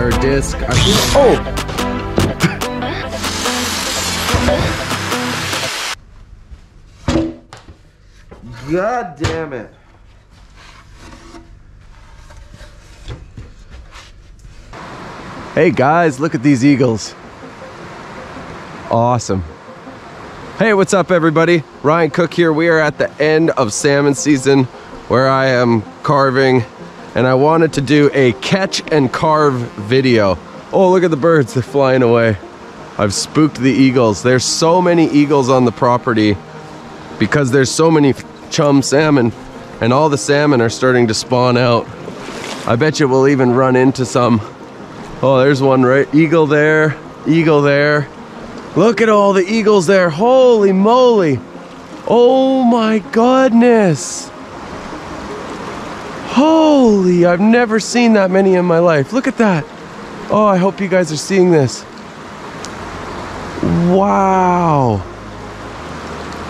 or disc. I oh! God damn it. Hey guys, look at these eagles. Awesome. Hey, what's up everybody? Ryan Cook here. We are at the end of salmon season where I am carving and I wanted to do a catch and carve video. Oh, look at the birds, they're flying away. I've spooked the eagles. There's so many eagles on the property because there's so many chum salmon and all the salmon are starting to spawn out. I bet you we'll even run into some. Oh, there's one right, eagle there, eagle there. Look at all the eagles there, holy moly. Oh my goodness. Holy, I've never seen that many in my life. Look at that. Oh, I hope you guys are seeing this. Wow.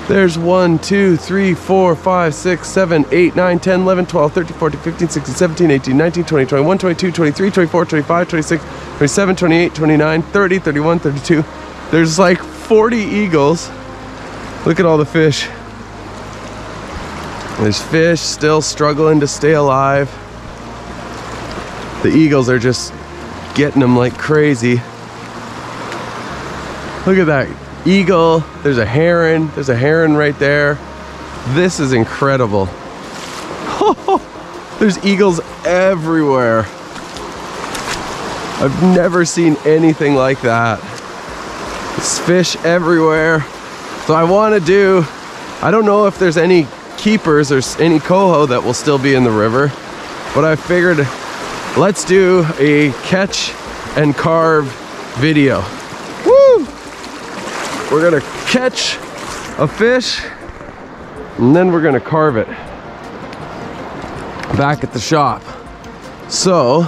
There's 1, 2, 3, 4, 5, 6, 7, 8, 9, 10, 11, 12, 13, 14, 15, 16, 17, 18, 19, 20, 21, 22, 23, 24, 25, 26, 27, 28, 29, 30, 31, 32. There's like 40 eagles. Look at all the fish. There's fish still struggling to stay alive. The eagles are just getting them like crazy. Look at that eagle. There's a heron. There's a heron right there. This is incredible. There's eagles everywhere. I've never seen anything like that. There's fish everywhere. So I want to do, I don't know if there's any keepers or any coho that will still be in the river, but I figured let's do a catch and carve video. Woo! We're gonna catch a fish and then we're gonna carve it back at the shop. So,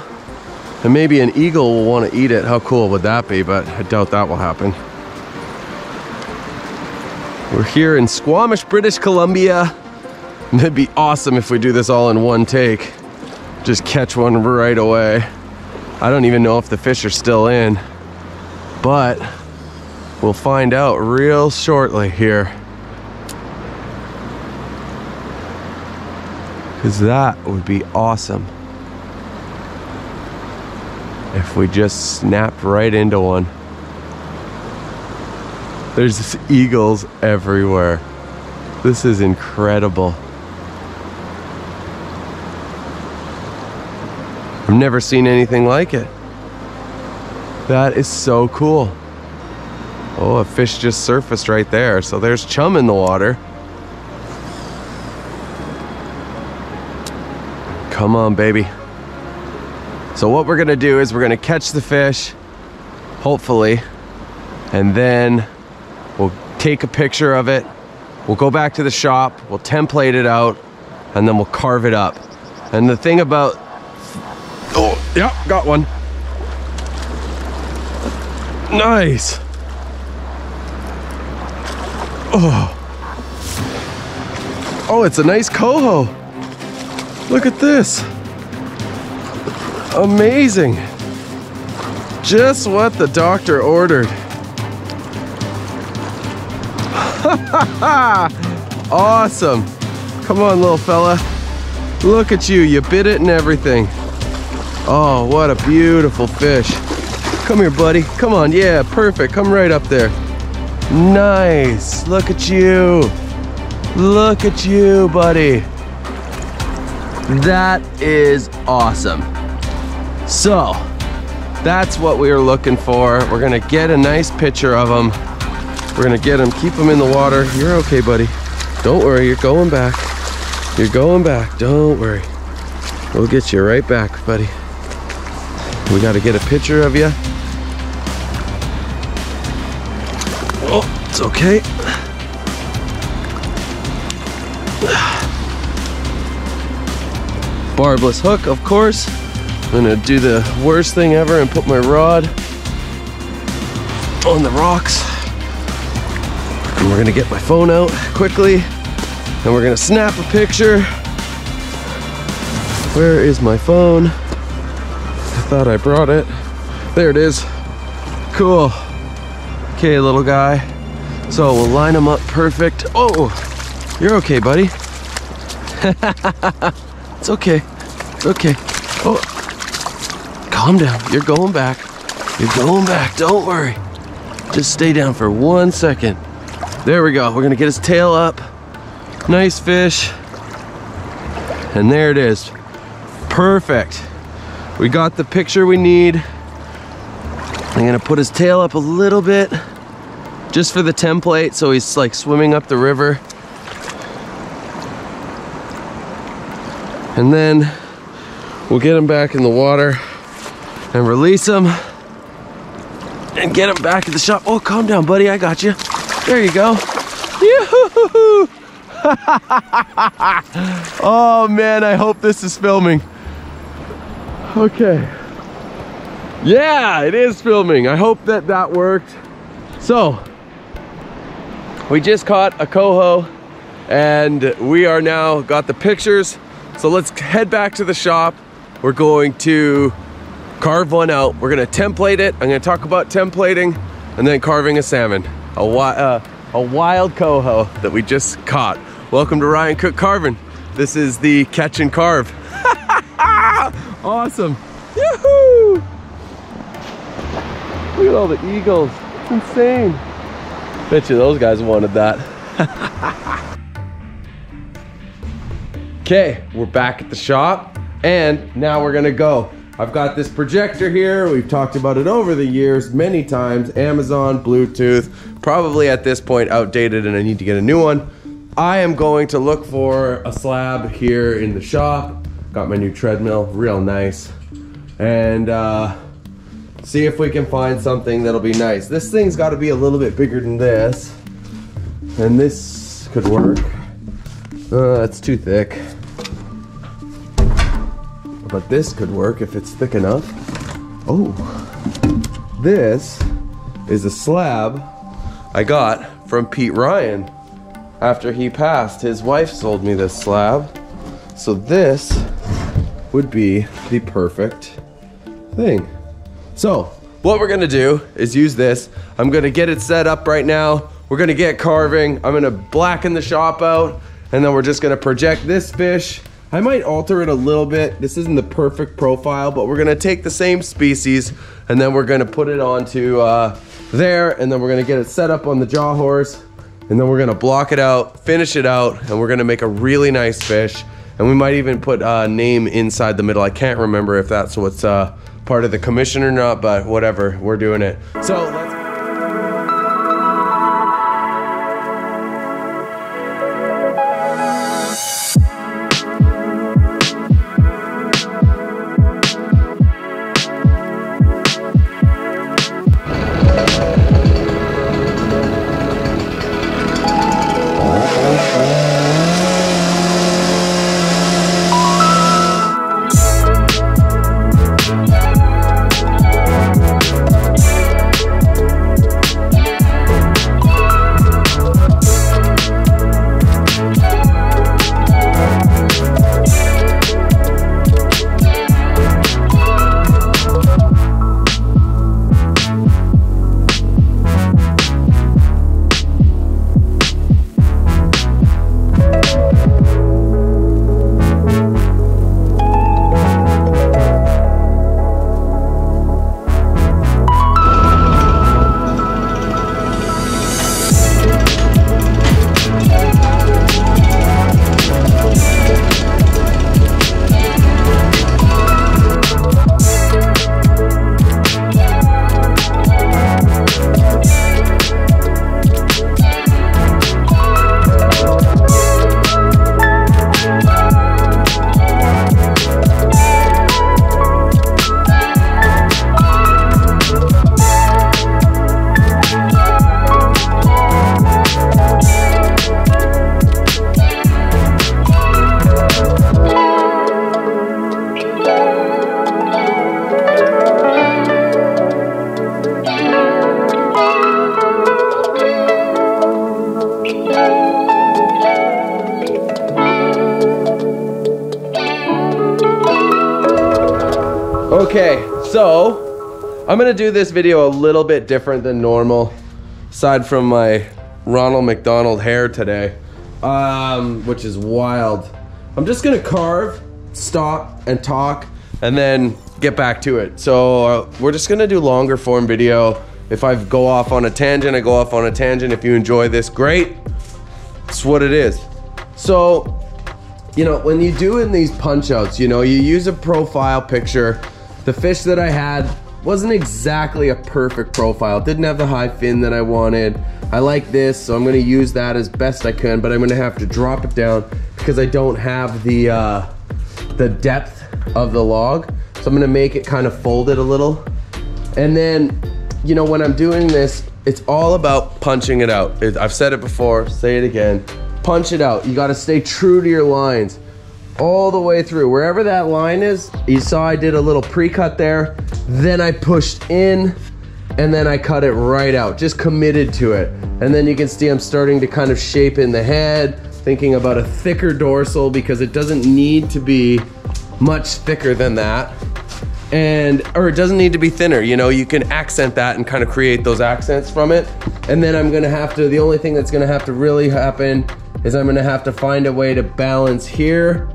and maybe an eagle will want to eat it. How cool would that be? But I doubt that will happen. We're here in Squamish, British Columbia. It'd be awesome if we do this all in one take. Just catch one right away. I don't even know if the fish are still in, but we'll find out real shortly here. Because that would be awesome if we just snapped right into one. There's eagles everywhere. This is incredible. I've never seen anything like it. That is so cool. Oh, a fish just surfaced right there. So there's chum in the water. Come on, baby. So what we're gonna do is we're gonna catch the fish, hopefully, and then we'll take a picture of it. We'll go back to the shop, we'll template it out, and then we'll carve it up. And the thing about, yeah, got one. Nice. Oh. Oh, it's a nice coho. Look at this. Amazing. Just what the doctor ordered. awesome. Come on, little fella. Look at you. You bit it and everything. Oh, what a beautiful fish. Come here, buddy. Come on. Yeah, perfect. Come right up there. Nice. Look at you. Look at you, buddy. That is awesome. So, that's what we were looking for. We're gonna get a nice picture of them. We're gonna get them, keep them in the water. You're okay, buddy. Don't worry, you're going back. You're going back, don't worry. We'll get you right back, buddy. We gotta get a picture of you. Oh, it's okay. Barbless hook, of course. I'm gonna do the worst thing ever and put my rod on the rocks. And we're gonna get my phone out quickly and we're gonna snap a picture. Where is my phone? I thought I brought it. There it is. Cool. Okay, little guy. So we'll line them up perfect. Oh, you're okay, buddy. it's okay. It's okay. Oh, calm down. You're going back. You're going back. Don't worry. Just stay down for one second. There we go. We're gonna get his tail up. Nice fish. And there it is. Perfect. We got the picture we need. I'm gonna put his tail up a little bit just for the template so he's like swimming up the river. And then we'll get him back in the water and release him and get him back to the shop. Oh, calm down, buddy. I got you. There you go. Oh man, I hope this is filming. Okay. Yeah, it is filming. I hope that that worked. So, we just caught a coho and we are now got the pictures. So let's head back to the shop. We're going to carve one out. We're gonna template it. I'm gonna talk about templating and then carving a salmon. A, uh, a wild coho that we just caught. Welcome to Ryan Cook Carving. This is the catch and carve. Awesome. Yahoo! Look at all the eagles. It's insane. Bet you those guys wanted that. Okay, we're back at the shop and now we're gonna go. I've got this projector here. We've talked about it over the years many times. Amazon, Bluetooth, probably at this point outdated and I need to get a new one. I am going to look for a slab here in the shop. Got my new treadmill, real nice. And uh, see if we can find something that'll be nice. This thing's gotta be a little bit bigger than this. And this could work. Uh, it's too thick. But this could work if it's thick enough. Oh, this is a slab I got from Pete Ryan after he passed. His wife sold me this slab. So this would be the perfect thing. So what we're gonna do is use this. I'm gonna get it set up right now. We're gonna get carving. I'm gonna blacken the shop out and then we're just gonna project this fish I might alter it a little bit. This isn't the perfect profile, but we're gonna take the same species and then we're gonna put it onto uh, there and then we're gonna get it set up on the jaw horse and then we're gonna block it out, finish it out, and we're gonna make a really nice fish. And we might even put a name inside the middle. I can't remember if that's what's uh, part of the commission or not, but whatever, we're doing it. So I'm gonna do this video a little bit different than normal, aside from my Ronald McDonald hair today, um, which is wild. I'm just gonna carve, stop, and talk, and then get back to it. So uh, we're just gonna do longer form video. If I go off on a tangent, I go off on a tangent. If you enjoy this, great. It's what it is. So, you know, when you do in these punch outs, you know, you use a profile picture. The fish that I had wasn't exactly a perfect profile. Didn't have the high fin that I wanted. I like this, so I'm gonna use that as best I can, but I'm gonna have to drop it down because I don't have the, uh, the depth of the log. So I'm gonna make it kind of folded a little. And then, you know, when I'm doing this, it's all about punching it out. I've said it before, say it again. Punch it out. You gotta stay true to your lines all the way through. Wherever that line is, you saw I did a little pre-cut there, then I pushed in, and then I cut it right out, just committed to it. And then you can see I'm starting to kind of shape in the head, thinking about a thicker dorsal because it doesn't need to be much thicker than that and or it doesn't need to be thinner you know you can accent that and kind of create those accents from it and then i'm gonna have to the only thing that's gonna have to really happen is i'm gonna have to find a way to balance here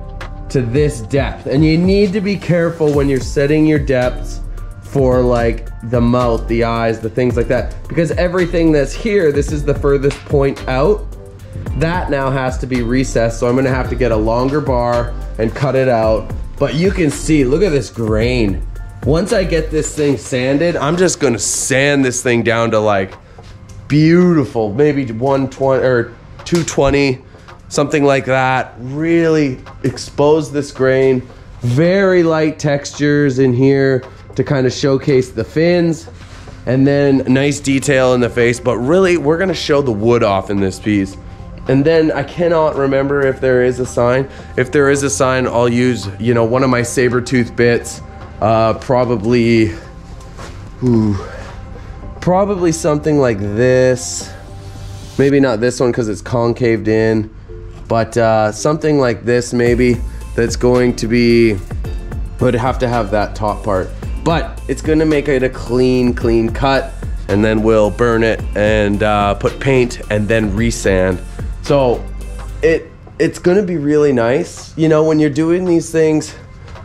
to this depth. And you need to be careful when you're setting your depths for like the mouth the eyes the things like that. Because everything that's here this is the furthest point out. That now has to be recessed so i'm gonna have to get a longer bar and cut it out. But you can see, look at this grain. Once I get this thing sanded, I'm just gonna sand this thing down to like beautiful, maybe 120 or 220, something like that. Really expose this grain. Very light textures in here to kind of showcase the fins. And then nice detail in the face, but really we're gonna show the wood off in this piece. And then I cannot remember if there is a sign. If there is a sign, I'll use, you know, one of my saber tooth bits. Uh, probably, ooh, probably something like this. Maybe not this one because it's concaved in, but uh, something like this maybe that's going to be, would have to have that top part. But it's gonna make it a clean, clean cut and then we'll burn it and uh, put paint and then resand. So it it's gonna be really nice. You know, when you're doing these things,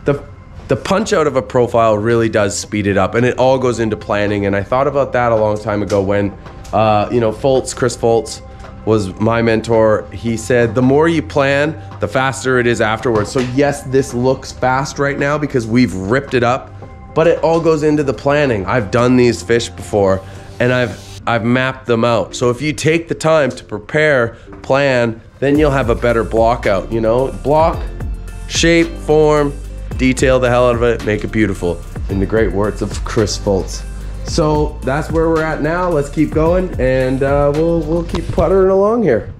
the the punch out of a profile really does speed it up and it all goes into planning. And I thought about that a long time ago when uh, you know, Foltz, Chris Foltz was my mentor. He said, the more you plan, the faster it is afterwards. So yes, this looks fast right now because we've ripped it up, but it all goes into the planning. I've done these fish before and I've I've mapped them out. So if you take the time to prepare, plan, then you'll have a better block out, you know? Block, shape, form, detail the hell out of it, make it beautiful. In the great words of Chris Foltz. So that's where we're at now. Let's keep going and uh, we'll, we'll keep puttering along here.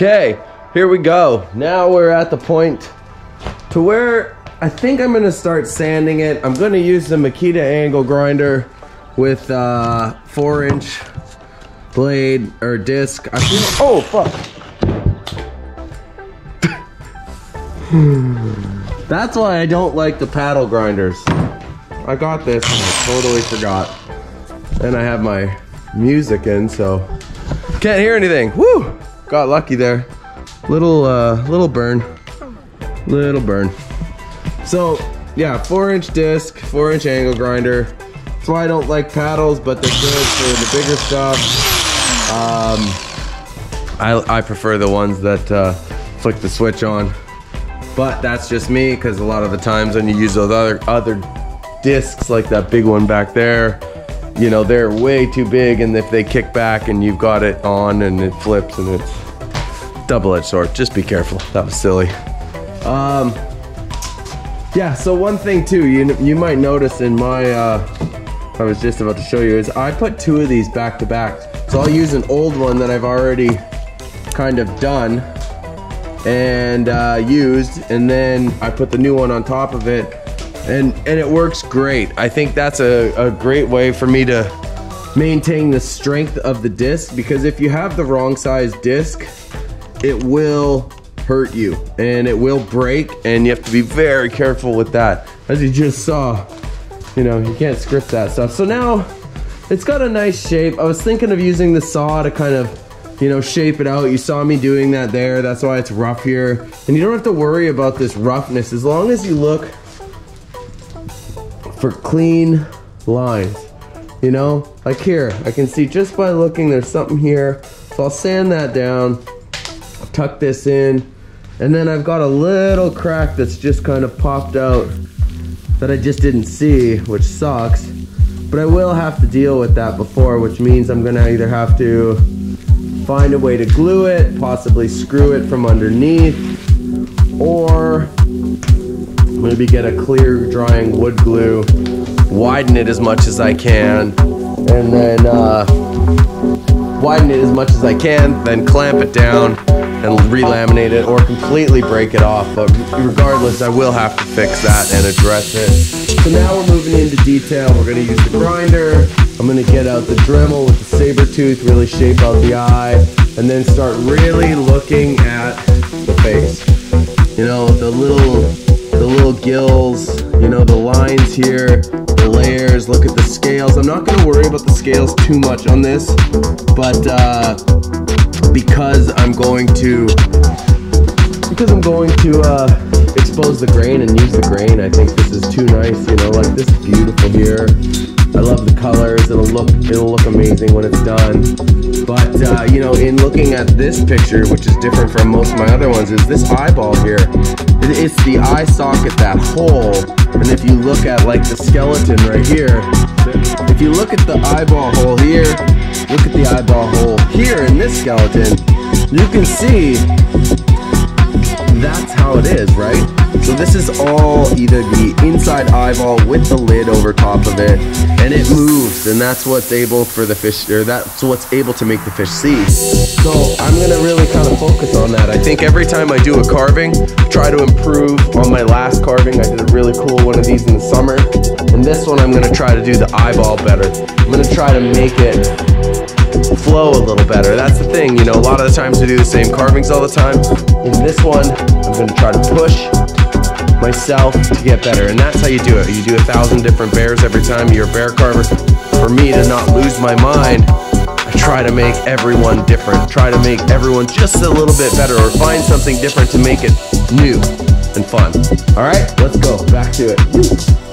Okay, here we go. Now we're at the point to where I think I'm gonna start sanding it. I'm gonna use the Makita angle grinder with uh, four inch blade or disc. I feel, oh fuck. That's why I don't like the paddle grinders. I got this and I totally forgot. And I have my music in, so can't hear anything. Woo! Got lucky there. Little uh little burn. Little burn. So yeah, four inch disc, four inch angle grinder. That's why I don't like paddles, but they're good for the bigger stuff. Um, I, I prefer the ones that uh, flick the switch on. But that's just me, because a lot of the times when you use those other other discs, like that big one back there, you know, they're way too big, and if they kick back and you've got it on and it flips and it's double-edged sword. Just be careful. That was silly. Um, yeah, so one thing too, you, you might notice in my, uh, I was just about to show you, is I put two of these back to back. So I'll use an old one that I've already kind of done and uh, used, and then I put the new one on top of it, and, and it works great. I think that's a, a great way for me to maintain the strength of the disc, because if you have the wrong size disc, it will hurt you and it will break and you have to be very careful with that. As you just saw, you know, you can't script that stuff. So now it's got a nice shape. I was thinking of using the saw to kind of, you know, shape it out. You saw me doing that there. That's why it's rough here. And you don't have to worry about this roughness as long as you look for clean lines. You know, like here, I can see just by looking, there's something here. So I'll sand that down, tuck this in, and then I've got a little crack that's just kind of popped out that I just didn't see, which sucks. But I will have to deal with that before, which means I'm gonna either have to find a way to glue it, possibly screw it from underneath, maybe get a clear drying wood glue, widen it as much as I can, and then uh, widen it as much as I can, then clamp it down and relaminate it or completely break it off. But regardless, I will have to fix that and address it. So now we're moving into detail. We're gonna use the grinder. I'm gonna get out the Dremel with the saber tooth, really shape out the eye, and then start really looking at the face. You know, the little, little gills, you know, the lines here, the layers, look at the scales. I'm not gonna worry about the scales too much on this, but uh, because I'm going to because I'm going to uh, expose the grain and use the grain. I think this is too nice, you know, like this is beautiful here. I love the colors. It'll look it'll look amazing when it's done. But uh, you know, in looking at this picture, which is different from most of my other ones, is this eyeball here. It's the eye socket, that hole. And if you look at like the skeleton right here, if you look at the eyeball hole here, look at the eyeball hole here in this skeleton, you can see that's how it is, right? So this is all either the inside eyeball with the lid over top of it, and it moves, and that's what's able for the fish, or that's what's able to make the fish see. So I'm gonna really kind of focus on that. I think every time I do a carving, try to improve on my last carving. I did a really cool one of these in the summer, and this one I'm gonna try to do the eyeball better. I'm gonna try to make it flow a little better. That's the thing, you know, a lot of the times we do the same carvings all the time. In this one, I'm gonna try to push myself to get better. And that's how you do it. You do a thousand different bears every time you're a bear carver. For me to not lose my mind, I try to make everyone different. Try to make everyone just a little bit better or find something different to make it new and fun. All right, let's go back to it.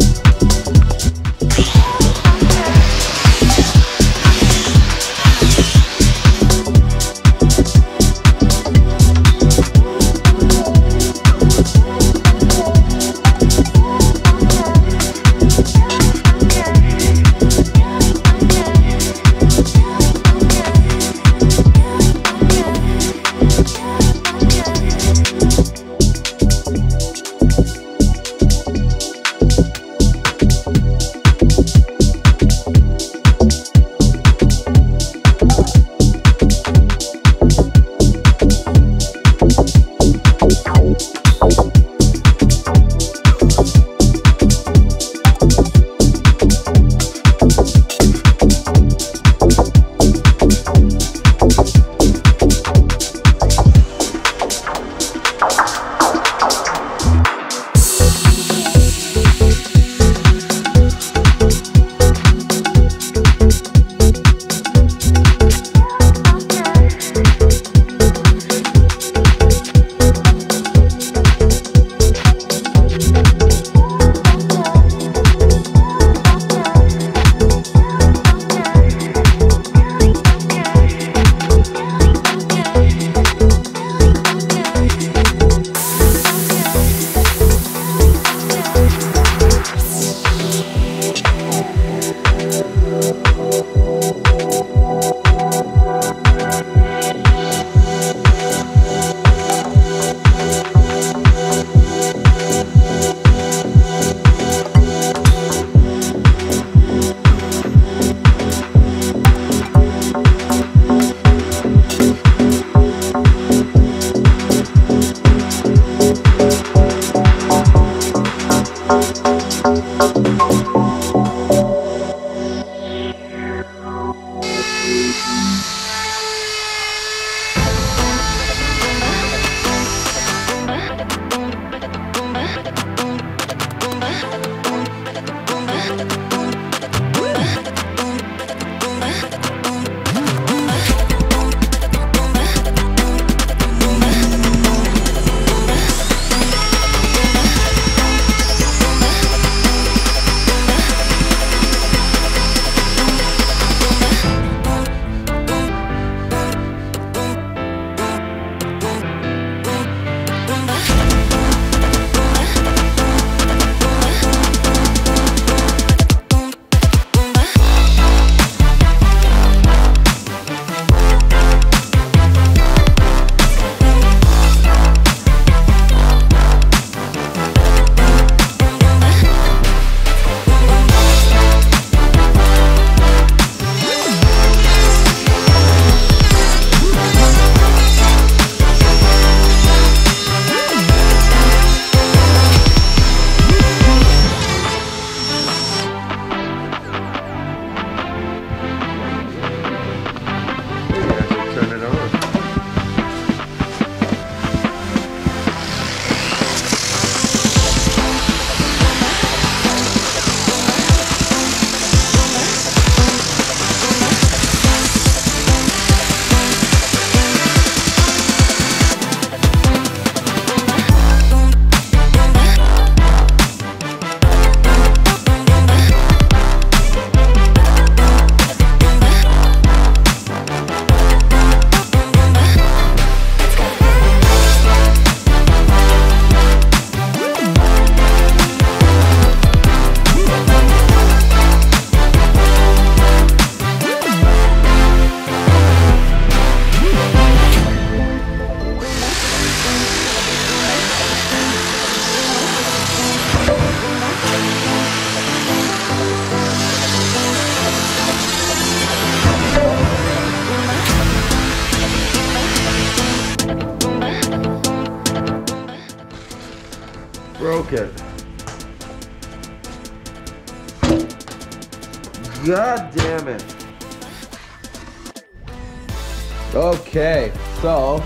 Okay, so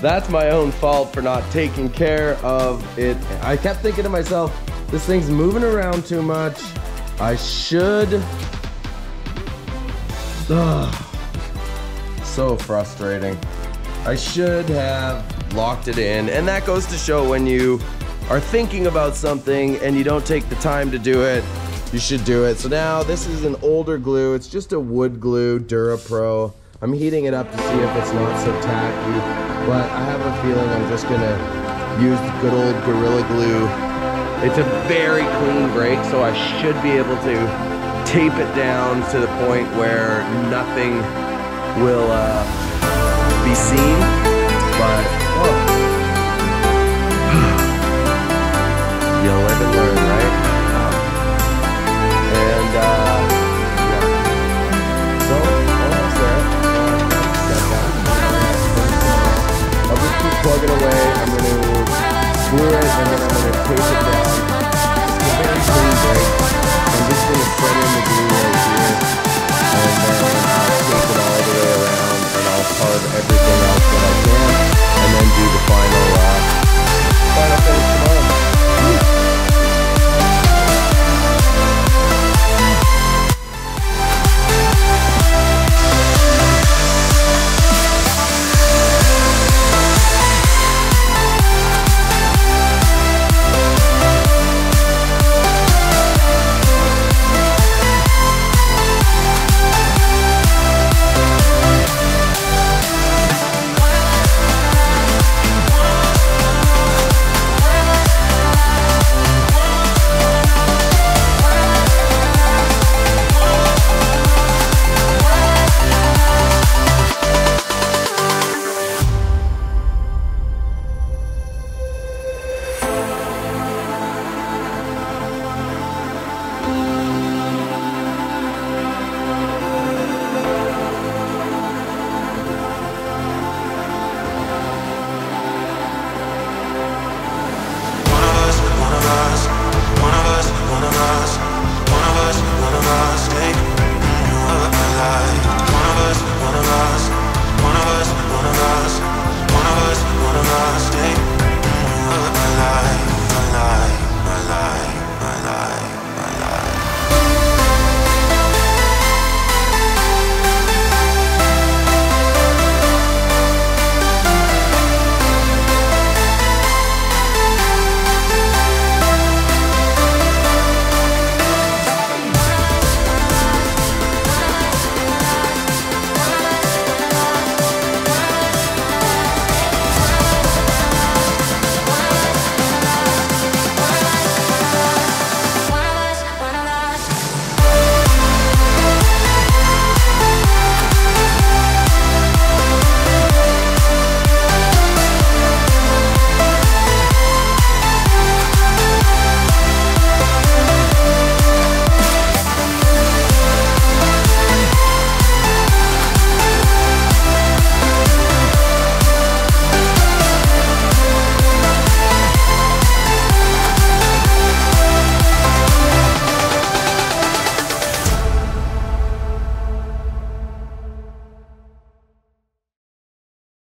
that's my own fault for not taking care of it. I kept thinking to myself, this thing's moving around too much. I should. Ugh. So frustrating. I should have locked it in. And that goes to show when you are thinking about something and you don't take the time to do it, you should do it. So now this is an older glue. It's just a wood glue, DuraPro. I'm heating it up to see if it's not so tacky, but I have a feeling I'm just gonna use good old Gorilla Glue. It's a very clean break, so I should be able to tape it down to the point where nothing will uh, be seen, but oh. you live and learn, plug it away, I'm going to glue it, and then I'm going to tape it down. It's a very clean break.